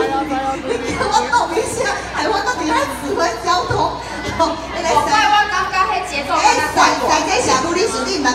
你给我动一下还我到底在指挥交通好来怪我感那节奏哎些帅帅哥努力你说你不